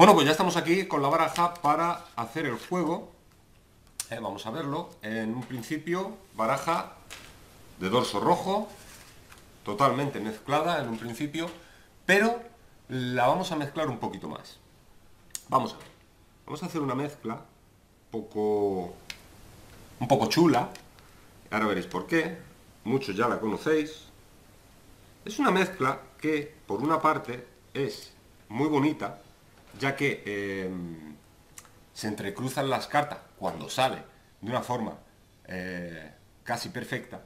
Bueno, pues ya estamos aquí con la baraja para hacer el juego. Eh, vamos a verlo. En un principio, baraja de dorso rojo, totalmente mezclada en un principio, pero la vamos a mezclar un poquito más. Vamos a ver. Vamos a hacer una mezcla poco un poco chula. Ahora veréis por qué. Muchos ya la conocéis. Es una mezcla que, por una parte, es muy bonita, ya que em, se entrecruzan las cartas cuando sale de una forma eh, casi perfecta.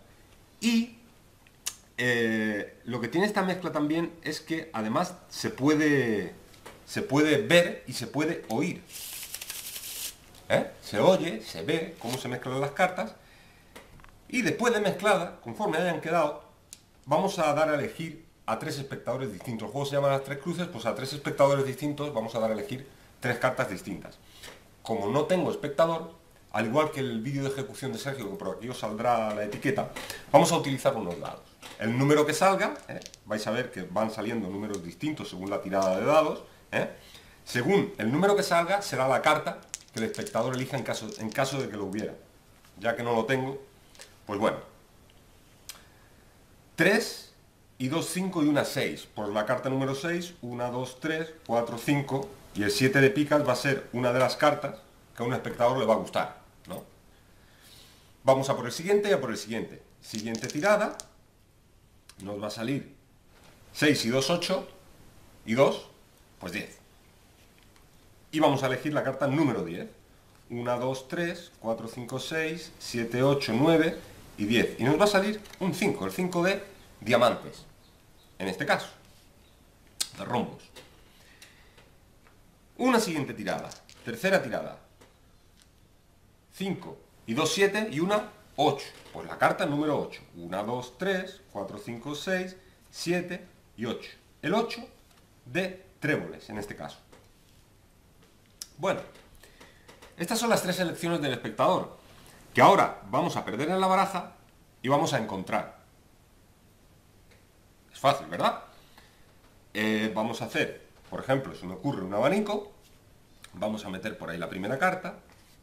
Y eh, lo que tiene esta mezcla también es que además se puede, se puede ver y se puede oír. ¿Eh? Se oye, se ve cómo se mezclan las cartas y después de mezclada, conforme hayan quedado, vamos a dar a elegir a tres espectadores distintos. El juego se llama las tres cruces, pues a tres espectadores distintos vamos a dar a elegir tres cartas distintas. Como no tengo espectador, al igual que el vídeo de ejecución de Sergio, que por aquí os saldrá la etiqueta, vamos a utilizar unos dados. El número que salga, ¿eh? vais a ver que van saliendo números distintos según la tirada de dados. ¿eh? Según el número que salga, será la carta que el espectador elija en caso, en caso de que lo hubiera. Ya que no lo tengo, pues bueno. 3 y 2, 5 y una 6. Por la carta número 6, 1, 2, 3, 4, 5 y el 7 de picas va a ser una de las cartas que a un espectador le va a gustar. ¿no? Vamos a por el siguiente y a por el siguiente. Siguiente tirada, nos va a salir 6 y 2, 8 y 2, pues 10. Y vamos a elegir la carta número 10. 1, 2, 3, 4, 5, 6, 7, 8, 9 y 10. Y nos va a salir un 5, el 5 de diamantes. En este caso, de rombos. Una siguiente tirada. Tercera tirada. 5 y 2, 7 y una 8. Pues la carta número 8. 1, 2, 3, 4, 5, 6, 7 y 8. El 8 de tréboles, en este caso. Bueno, estas son las tres elecciones del espectador, que ahora vamos a perder en la baraja y vamos a encontrar. Fácil, ¿verdad? Eh, vamos a hacer, por ejemplo, si me ocurre un abanico, vamos a meter por ahí la primera carta,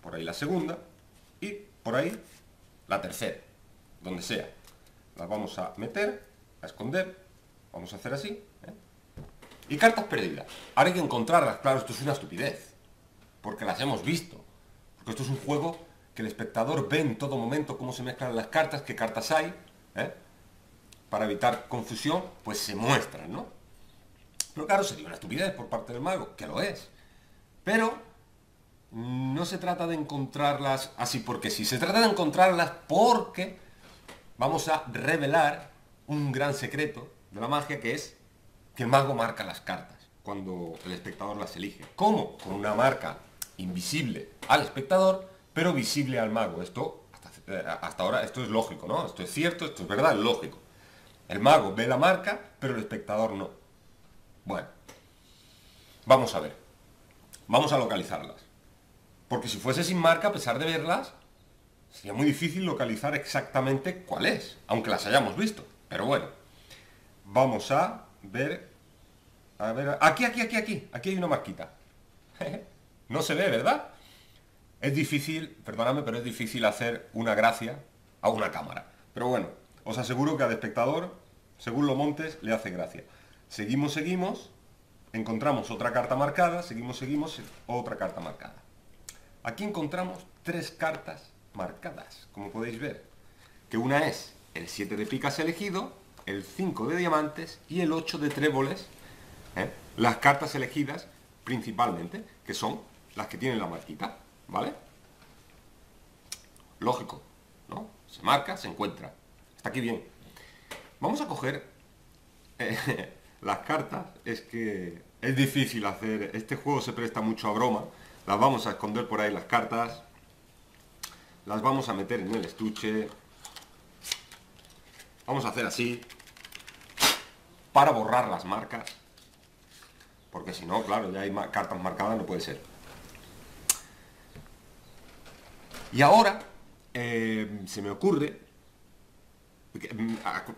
por ahí la segunda y por ahí la tercera, donde sea. Las vamos a meter, a esconder, vamos a hacer así. ¿eh? Y cartas perdidas. Ahora hay que encontrarlas, claro, esto es una estupidez, porque las hemos visto. Porque esto es un juego que el espectador ve en todo momento cómo se mezclan las cartas, qué cartas hay, ¿eh? Para evitar confusión, pues se muestran, ¿no? Pero claro, sería una estupidez por parte del mago, que lo es. Pero no se trata de encontrarlas así porque sí, se trata de encontrarlas porque vamos a revelar un gran secreto de la magia que es que el mago marca las cartas cuando el espectador las elige. ¿Cómo? Con una marca invisible al espectador, pero visible al mago. Esto, hasta, ahora, esto es lógico, ¿no? Esto es cierto, esto es verdad, es lógico. El mago ve la marca, pero el espectador no. Bueno, vamos a ver. Vamos a localizarlas. Porque si fuese sin marca, a pesar de verlas, sería muy difícil localizar exactamente cuál es, aunque las hayamos visto. Pero bueno, vamos a ver... A ver, aquí, aquí, aquí, aquí, aquí hay una marquita. no se ve, ¿verdad? Es difícil, perdóname, pero es difícil hacer una gracia a una cámara. Pero bueno, os aseguro que al espectador, según lo montes, le hace gracia. Seguimos, seguimos, encontramos otra carta marcada, seguimos, seguimos, otra carta marcada. Aquí encontramos tres cartas marcadas, como podéis ver, que una es el 7 de picas elegido, el 5 de diamantes y el 8 de tréboles, ¿eh? las cartas elegidas principalmente, que son las que tienen la marquita, ¿vale? Lógico, ¿no? Se marca, se encuentra. Está aquí bien. Vamos a coger eh, las cartas. Es que es difícil hacer... Este juego se presta mucho a broma. Las vamos a esconder por ahí las cartas. Las vamos a meter en el estuche. Vamos a hacer así. Para borrar las marcas. Porque si no, claro, ya hay cartas marcadas, no puede ser. Y ahora eh, se me ocurre,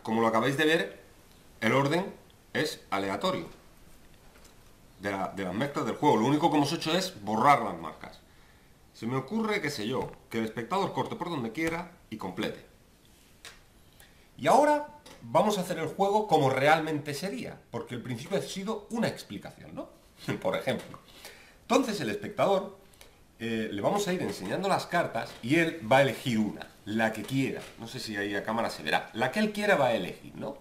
como lo acabáis de ver, el orden es aleatorio. de, de las mezclas del juego. Lo único que hemos hecho es borrar las marcas. Se me ocurre, qué sé yo, que el espectador corte por donde quiera y complete. Y ahora vamos a hacer el juego como realmente sería, porque el principio ha sido una explicación, ¿no? Por ejemplo. Entonces el espectador eh, le vamos a ir enseñando las cartas y él va a elegir una, la que quiera. No sé si ahí a cámara se verá. La que él quiera va a elegir, ¿no?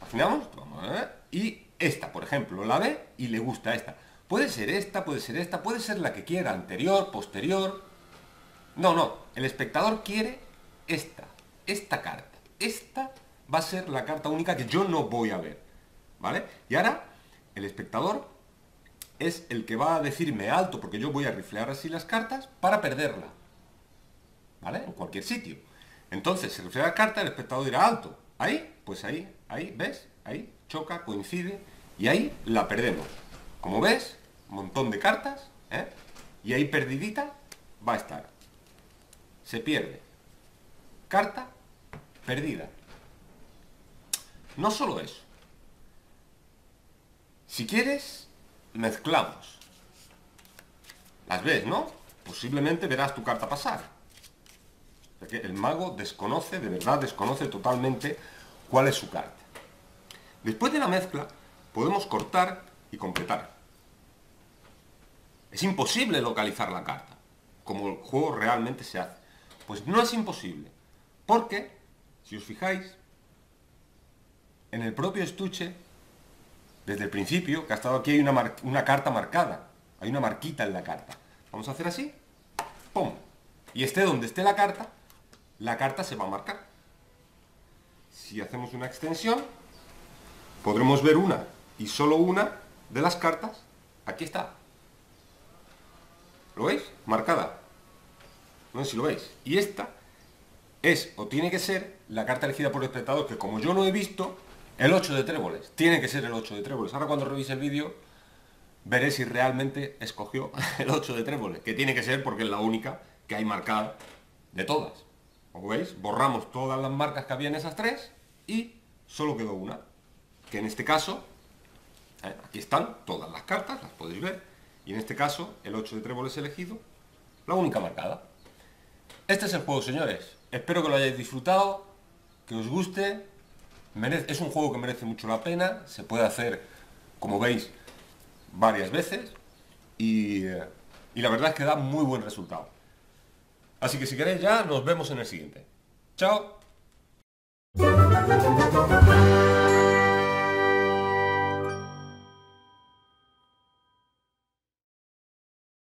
Imaginamos, vamos a ver. Y esta, por ejemplo, la ve y le gusta esta. Puede ser esta, puede ser esta, puede ser la que quiera, anterior, posterior. No, no, el espectador quiere esta, esta carta. Esta va a ser la carta única que yo no voy a ver. ¿Vale? Y ahora el espectador es el que va a decirme alto, porque yo voy a riflear así las cartas para perderla. ¿Vale? En cualquier sitio. Entonces, si riflea la carta, el espectador dirá alto. Ahí, pues ahí, ahí, ¿ves? Ahí, choca, coincide, y ahí la perdemos. Como ves, montón de cartas, ¿eh? y ahí perdidita va a estar. Se pierde. Carta perdida. No solo eso. Si quieres, mezclamos. Las ves, ¿no? Posiblemente verás tu carta pasar. El mago desconoce, de verdad desconoce totalmente cuál es su carta. Después de la mezcla, podemos cortar y completar. Es imposible localizar la carta, como el juego realmente se hace. Pues no es imposible, porque, si os fijáis, en el propio estuche, desde el principio, que ha estado aquí, hay una, una carta marcada. Hay una marquita en la carta. Vamos a hacer así. ¡Pum! Y esté donde esté la carta, la carta se va a marcar. Si hacemos una extensión, podremos ver una y solo una de las cartas. Aquí está. ¿Lo veis? Marcada. No sé si lo veis. Y esta es o tiene que ser la carta elegida por el espectador, que como yo no he visto, el 8 de tréboles. Tiene que ser el 8 de tréboles. Ahora cuando revise el vídeo, veré si realmente escogió el 8 de tréboles, que tiene que ser porque es la única que hay marcada de todas. Como veis, borramos todas las marcas que había en esas tres y solo quedó una. Que en este caso, eh, aquí están todas las cartas, las podéis ver. Y en este caso, el 8 de tréboles elegido, la única marcada. Este es el juego, señores. Espero que lo hayáis disfrutado, que os guste. es un juego que merece mucho la pena. Se puede hacer, como veis, varias veces. Y, eh, y la verdad es que da muy buen resultado. Así que si queréis ya, nos vemos en el siguiente. ¡Chao!